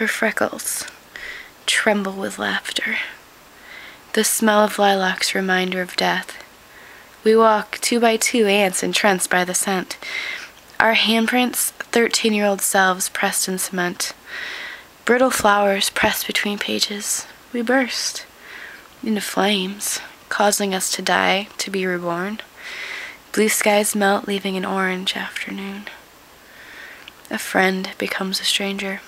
Her freckles tremble with laughter. The smell of lilacs reminder of death. We walk two by two, ants entranced by the scent. Our handprints, thirteen-year-old selves pressed in cement. Brittle flowers pressed between pages. We burst into flames, causing us to die, to be reborn. Blue skies melt, leaving an orange afternoon. A friend becomes a stranger.